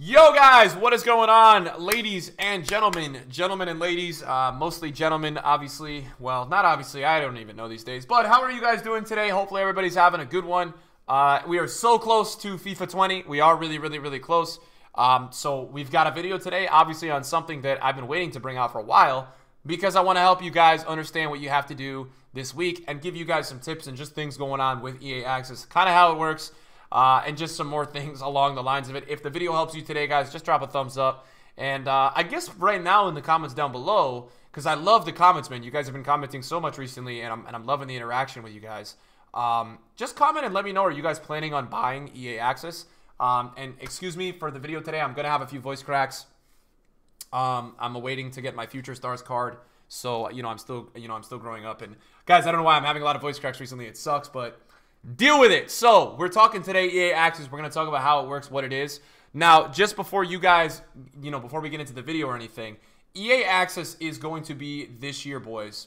Yo, guys, what is going on? Ladies and gentlemen, gentlemen and ladies, uh, mostly gentlemen, obviously. Well, not obviously, I don't even know these days. But how are you guys doing today? Hopefully, everybody's having a good one. Uh, we are so close to FIFA 20. We are really, really, really close. Um, so, we've got a video today, obviously, on something that I've been waiting to bring out for a while because I want to help you guys understand what you have to do this week and give you guys some tips and just things going on with EA Access, kind of how it works uh, and just some more things along the lines of it. If the video helps you today, guys, just drop a thumbs up. And uh, I guess right now in the comments down below, because I love the comments, man. You guys have been commenting so much recently, and I'm, and I'm loving the interaction with you guys. Um, just comment and let me know, are you guys planning on buying EA Access? Um, and excuse me for the video today. I'm going to have a few voice cracks. Um, I'm awaiting to get my Future Stars card. So, you know, I'm still, you know, I'm still growing up. And guys, I don't know why I'm having a lot of voice cracks recently. It sucks, but Deal with it. So, we're talking today EA Access. We're going to talk about how it works, what it is. Now, just before you guys, you know, before we get into the video or anything, EA Access is going to be this year, boys.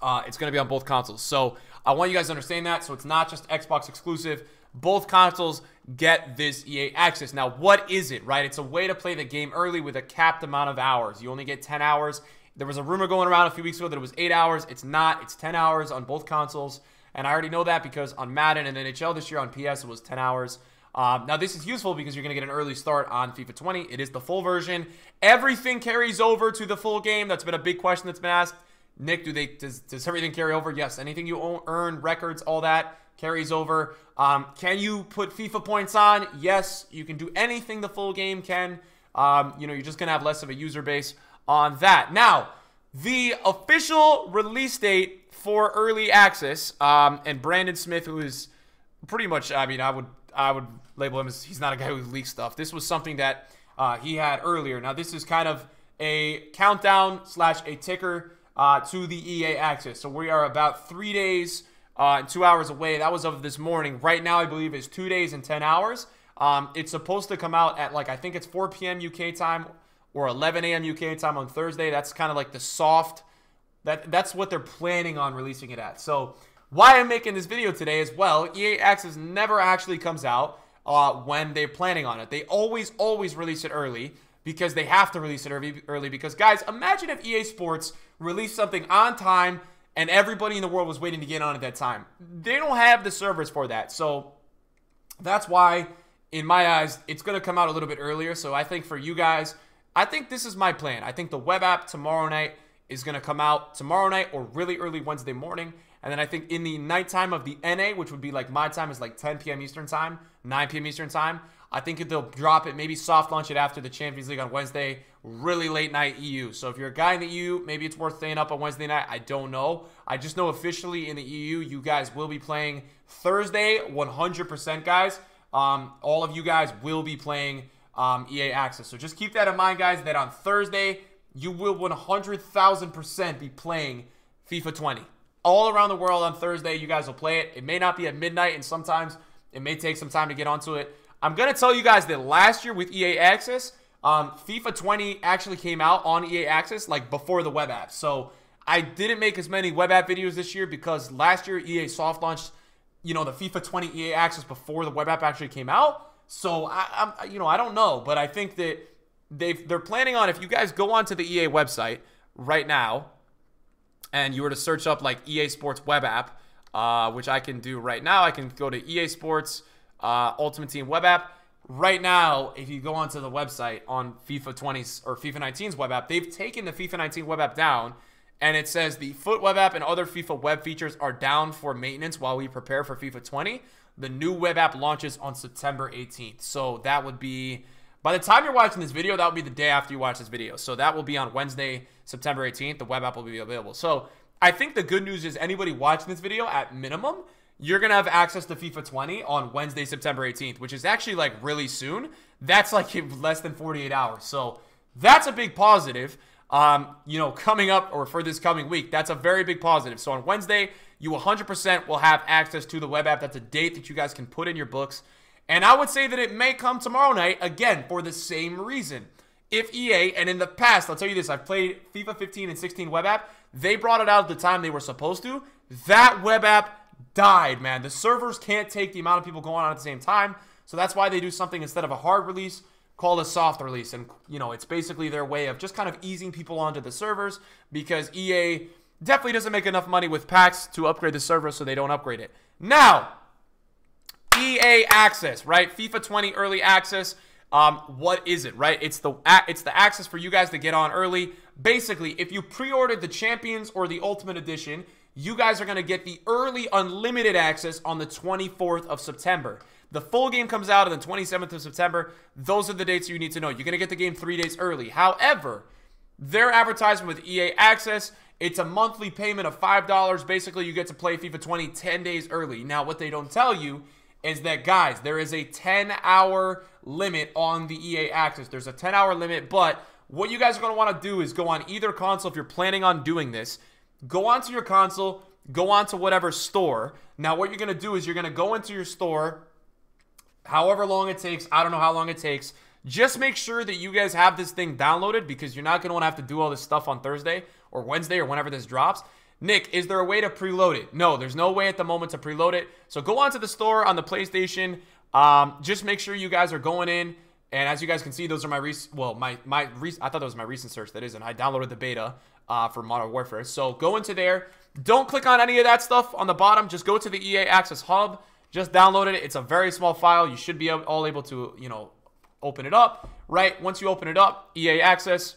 Uh, it's going to be on both consoles. So, I want you guys to understand that. So, it's not just Xbox exclusive. Both consoles get this EA Access. Now, what is it, right? It's a way to play the game early with a capped amount of hours. You only get 10 hours. There was a rumor going around a few weeks ago that it was 8 hours. It's not. It's 10 hours on both consoles. And I already know that because on Madden and NHL this year on PS, it was 10 hours. Um, now, this is useful because you're going to get an early start on FIFA 20. It is the full version. Everything carries over to the full game. That's been a big question that's been asked. Nick, do they does, does everything carry over? Yes. Anything you own, earn, records, all that carries over. Um, can you put FIFA points on? Yes. You can do anything the full game can. Um, you know, you're just going to have less of a user base on that. Now, the official release date for early access. Um, and Brandon Smith, who is pretty much, I mean, I would I would label him as he's not a guy who leaks stuff. This was something that uh, he had earlier. Now this is kind of a countdown slash a ticker uh, to the EA access. So we are about three days uh, and two hours away. That was of this morning. Right now, I believe is two days and ten hours. Um, it's supposed to come out at like I think it's 4 p.m. UK time or 11 a.m. UK time on Thursday. That's kind of like the soft that that's what they're planning on releasing it at. So why I'm making this video today as well, EA Access never actually comes out uh, when they're planning on it. They always, always release it early because they have to release it early, early because, guys, imagine if EA Sports released something on time and everybody in the world was waiting to get on at that time. They don't have the servers for that. So that's why, in my eyes, it's going to come out a little bit earlier. So I think for you guys, I think this is my plan. I think the web app tomorrow night is going to come out tomorrow night or really early Wednesday morning. And then I think in the nighttime of the NA, which would be like my time is like 10 p.m. Eastern time, 9 p.m. Eastern time. I think they'll drop it, maybe soft launch it after the Champions League on Wednesday, really late night EU. So if you're a guy in the EU, maybe it's worth staying up on Wednesday night. I don't know. I just know officially in the EU, you guys will be playing Thursday, 100%, guys. Um, all of you guys will be playing um, EA Access. So just keep that in mind, guys, that on Thursday, you will 100,000% be playing FIFA 20. All around the world on Thursday, you guys will play it. It may not be at midnight, and sometimes it may take some time to get onto it. I'm going to tell you guys that last year with EA Access, um, FIFA 20 actually came out on EA Access like before the web app. So I didn't make as many web app videos this year because last year EA soft launched, you know, the FIFA 20 EA Access before the web app actually came out. So I, I'm, you know, I don't know, but I think that they've they're planning on if you guys go onto the EA website right now and you were to search up like EA Sports web app, uh, which I can do right now. I can go to EA Sports uh, Ultimate Team web app. Right now, if you go onto the website on FIFA 20's or FIFA 19's web app, they've taken the FIFA 19 web app down and it says the FUT web app and other FIFA web features are down for maintenance while we prepare for FIFA 20. The new web app launches on September 18th. So that would be by the time you're watching this video, that will be the day after you watch this video. So that will be on Wednesday, September 18th. The web app will be available. So I think the good news is anybody watching this video, at minimum, you're going to have access to FIFA 20 on Wednesday, September 18th, which is actually like really soon. That's like less than 48 hours. So that's a big positive. Um, you know, coming up or for this coming week, that's a very big positive. So on Wednesday, you 100% will have access to the web app. That's a date that you guys can put in your books. And I would say that it may come tomorrow night, again, for the same reason. If EA, and in the past, I'll tell you this, I've played FIFA 15 and 16 web app. They brought it out at the time they were supposed to. That web app died, man. The servers can't take the amount of people going on at the same time. So that's why they do something instead of a hard release. called a soft release. And, you know, it's basically their way of just kind of easing people onto the servers because EA definitely doesn't make enough money with packs to upgrade the server, so they don't upgrade it. Now, EA Access, right? FIFA 20 early access. Um, what is it, right? It's the it's the access for you guys to get on early. Basically, if you pre-ordered the Champions or the Ultimate Edition, you guys are going to get the early unlimited access on the 24th of September. The full game comes out on the 27th of September. Those are the dates you need to know. You're going to get the game three days early. However, their advertisement with EA Access, it's a monthly payment of $5. Basically, you get to play FIFA 20 10 days early. Now, what they don't tell you is that, guys, there is a 10 hour limit on the EA Access. There's a 10 hour limit, but what you guys are going to want to do is go on either console if you're planning on doing this. Go onto your console, go onto whatever store. Now, what you're going to do is you're going to go into your store, however long it takes. I don't know how long it takes. Just make sure that you guys have this thing downloaded because you're not going to want to have to do all this stuff on Thursday or Wednesday or whenever this drops. Nick, is there a way to preload it? No, there's no way at the moment to preload it. So go onto the store on the PlayStation. Um, just make sure you guys are going in. And as you guys can see, those are my recent. Well, my my recent, I thought that was my recent search. That isn't. I downloaded the beta uh, for Modern Warfare. So go into there. Don't click on any of that stuff on the bottom. Just go to the EA Access Hub. Just download it. It's a very small file. You should be all able to, you know, open it up. Right. Once you open it up, EA Access,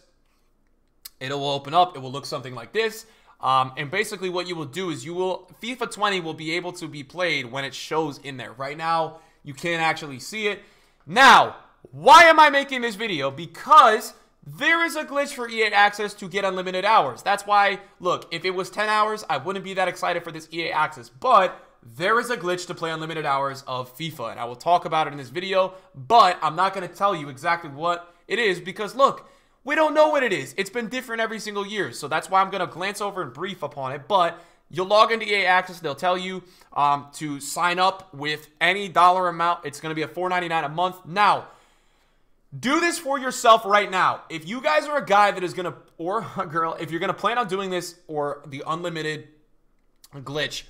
it will open up. It will look something like this. Um, and basically what you will do is you will, FIFA 20 will be able to be played when it shows in there. Right now, you can't actually see it. Now, why am I making this video? Because there is a glitch for EA Access to get unlimited hours. That's why, look, if it was 10 hours, I wouldn't be that excited for this EA Access. But there is a glitch to play unlimited hours of FIFA, and I will talk about it in this video, but I'm not going to tell you exactly what it is because, look, we don't know what it is. It's been different every single year, so that's why I'm going to glance over and brief upon it, but you'll log into EA Access. They'll tell you um, to sign up with any dollar amount. It's going to be a $4.99 a month. Now, do this for yourself right now. If you guys are a guy that is going to, or a girl, if you're going to plan on doing this or the unlimited glitch,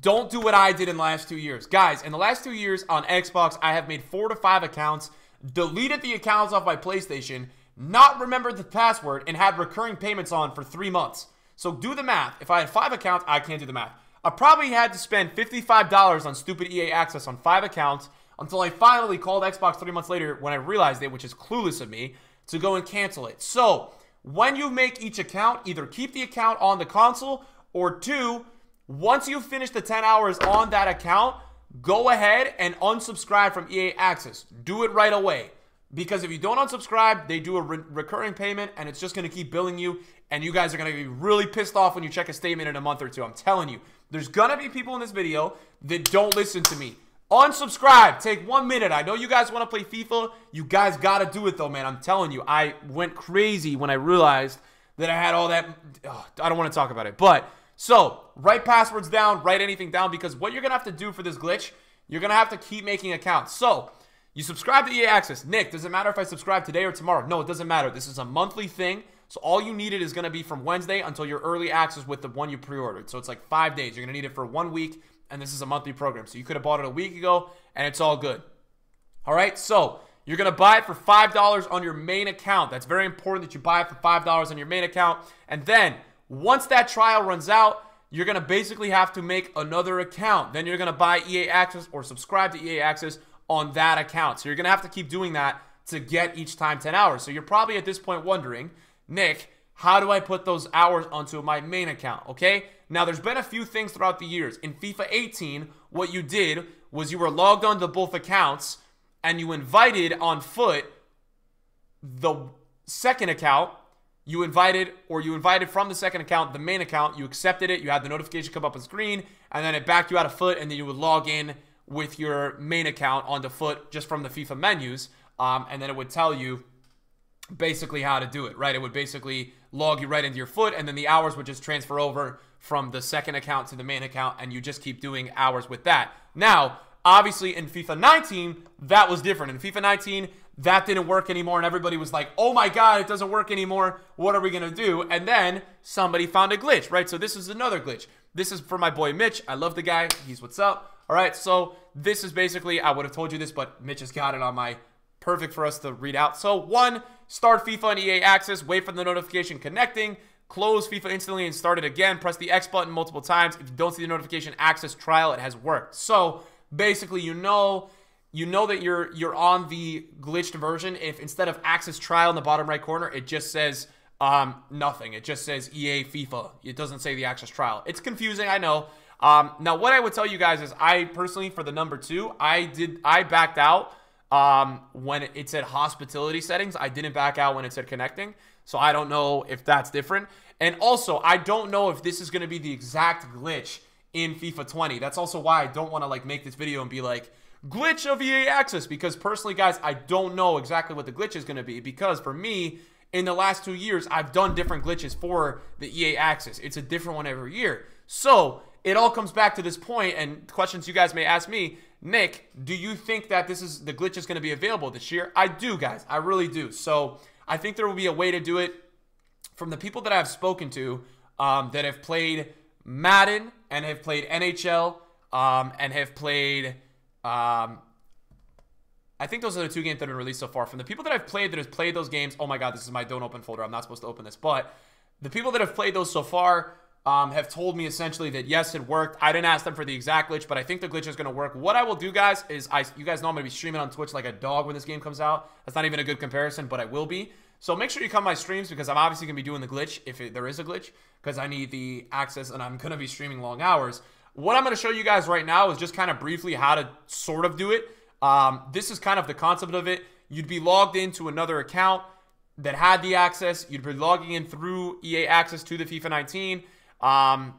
don't do what I did in the last two years. Guys, in the last two years on Xbox, I have made four to five accounts, deleted the accounts off my PlayStation, not remembered the password, and had recurring payments on for three months. So do the math. If I had five accounts, I can't do the math. I probably had to spend $55 on stupid EA access on five accounts until I finally called Xbox three months later when I realized it, which is clueless of me, to go and cancel it. So, when you make each account, either keep the account on the console, or two, once you finish the 10 hours on that account, go ahead and unsubscribe from EA Access. Do it right away. Because if you don't unsubscribe, they do a re recurring payment and it's just going to keep billing you. And you guys are going to be really pissed off when you check a statement in a month or two. I'm telling you, there's going to be people in this video that don't listen to me. Unsubscribe. Take one minute. I know you guys want to play FIFA. You guys got to do it, though, man. I'm telling you, I went crazy when I realized that I had all that. Oh, I don't want to talk about it. But, so, write passwords down, write anything down, because what you're going to have to do for this glitch, you're going to have to keep making accounts. So, you subscribe to EA Access. Nick, does it matter if I subscribe today or tomorrow? No, it doesn't matter. This is a monthly thing. So all you needed is going to be from Wednesday until your early access with the one you pre-ordered. So it's like five days. You're going to need it for one week and this is a monthly program. So you could have bought it a week ago, and it's all good. All right, so you're going to buy it for $5 on your main account. That's very important that you buy it for $5 on your main account. And then once that trial runs out, you're going to basically have to make another account. Then you're going to buy EA Access or subscribe to EA Access on that account. So you're going to have to keep doing that to get each time 10 hours. So you're probably at this point wondering, Nick, how do I put those hours onto my main account? Okay, now, there's been a few things throughout the years. In FIFA 18, what you did was you were logged onto both accounts and you invited on FUT the second account. You invited, or you invited from the second account, the main account. You accepted it. You had the notification come up as green, and then it backed you out of FUT, and then you would log in with your main account on the FUT just from the FIFA menus. Um, and then it would tell you basically how to do it, right? It would basically log you right into your FUT, and then the hours would just transfer over from the second account to the main account, and you just keep doing hours with that. Now, obviously, in FIFA 19, that was different. In FIFA 19, that didn't work anymore, and everybody was like, oh my god, it doesn't work anymore. What are we going to do? And then somebody found a glitch, right? So this is another glitch. This is for my boy Mitch. I love the guy. He's what's up. All right, so this is basically, I would have told you this, but Mitch has got it on my perfect for us to read out. So, one, start FIFA and EA Access, wait for the notification connecting, close FIFA instantly and start it again. Press the X button multiple times. If you don't see the notification access trial, it has worked. So, basically, you know you know that you're you're on the glitched version if instead of access trial in the bottom right corner, it just says um, nothing. It just says EA FIFA. It doesn't say the access trial. It's confusing, I know. Um, now, what I would tell you guys is, I personally, for the number two, I did I backed out um, when it said hospitality settings. I didn't back out when it said connecting, so I don't know if that's different. And also, I don't know if this is going to be the exact glitch in FIFA 20. That's also why I don't want to like make this video and be like glitch of EA Access because personally, guys, I don't know exactly what the glitch is going to be because for me, in the last two years, I've done different glitches for the EA Access. It's a different one every year. So it all comes back to this point and questions you guys may ask me. Nick, do you think that this is the glitch is going to be available this year? I do, guys. I really do. So I think there will be a way to do it. From the people that I've spoken to um, that have played Madden and have played NHL um, and have played um, I think those are the two games that have been released so far. From the people that I've played that have played those games, oh my god, this is my don't open folder. I'm not supposed to open this. But the people that have played those so far um, have told me essentially that yes, it worked. I didn't ask them for the exact glitch, but I think the glitch is going to work. What I will do, guys, is I you guys know I'm going to be streaming on Twitch like a dog when this game comes out. That's not even a good comparison, but I will be. So make sure you come my streams because I'm obviously going to be doing the glitch if it, there is a glitch because I need the access and I'm going to be streaming long hours. What I'm going to show you guys right now is just kind of briefly how to sort of do it. Um, this is kind of the concept of it. You'd be logged into another account that had the access. You'd be logging in through EA Access to the FIFA 19. Um,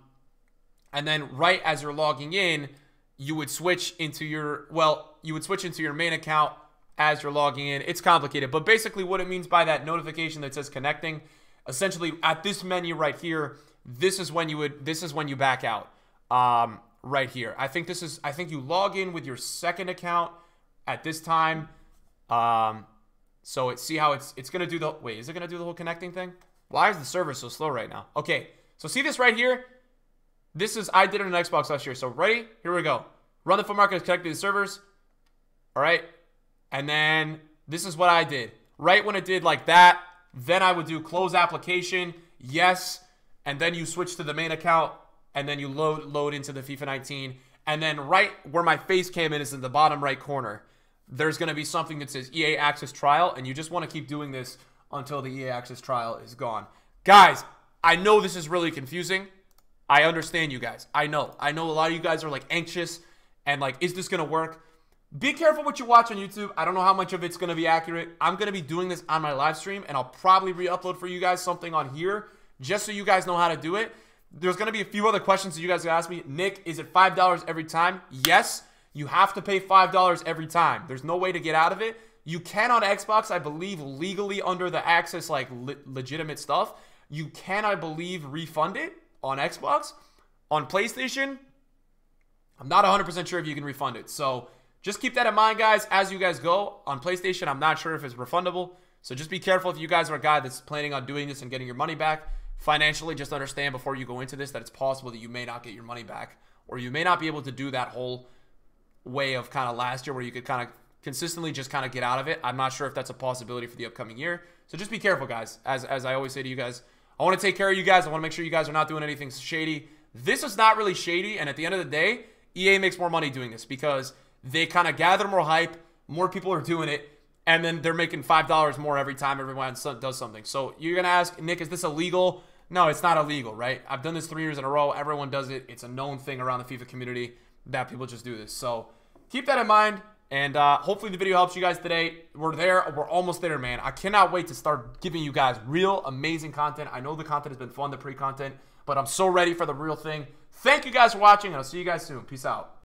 and then right as you're logging in, you would switch into your, well, you would switch into your main account as you're logging in. It's complicated, but basically what it means by that notification that says connecting, essentially at this menu right here, this is when you would, this is when you back out um, right here. I think this is, I think you log in with your second account at this time. Um, so it, see how it's, it's to do the, wait, is it to do the whole connecting thing? Why is the server so slow right now? Okay, so see this right here? This is, I did it on Xbox last year. So ready? Here we go. Run the FUT Market is connected to the servers. All right. And then this is what I did. Right when it did like that, then I would do close application, yes, and then you switch to the main account, and then you load load into the FIFA 19, and then right where my face came in is in the bottom right corner. There's going to be something that says EA Access Trial, and you just want to keep doing this until the EA Access Trial is gone. Guys, I know this is really confusing. I understand you guys. I know. I know a lot of you guys are like anxious and like, is this going to work? Be careful what you watch on YouTube. I don't know how much of it's going to be accurate. I'm going to be doing this on my live stream, and I'll probably re-upload for you guys something on here just so you guys know how to do it. There's going to be a few other questions that you guys ask me. Nick, is it $5 every time? Yes, you have to pay $5 every time. There's no way to get out of it. You can on Xbox, I believe, legally under the access, like le legitimate stuff. You can, I believe, refund it on Xbox. On PlayStation, I'm not 100% sure if you can refund it. So just keep that in mind, guys, as you guys go. On PlayStation, I'm not sure if it's refundable. So just be careful if you guys are a guy that's planning on doing this and getting your money back financially, just understand before you go into this that it's possible that you may not get your money back or you may not be able to do that whole way of kind of last year where you could kind of consistently just kind of get out of it. I'm not sure if that's a possibility for the upcoming year. So just be careful, guys. As, as I always say to you guys, I want to take care of you guys. I want to make sure you guys are not doing anything shady. This is not really shady. And at the end of the day, EA makes more money doing this because they kind of gather more hype. More people are doing it and then they're making five dollars more every time everyone does something. So you're gonna ask Nick, is this illegal? No, it's not illegal, right? I've done this three years in a row. Everyone does it. It's a known thing around the FIFA community that people just do this. So keep that in mind. And uh, hopefully the video helps you guys today. We're there. We're almost there, man. I cannot wait to start giving you guys real amazing content. I know the content has been fun, the pre-content, but I'm so ready for the real thing. Thank you guys for watching, and I'll see you guys soon. Peace out.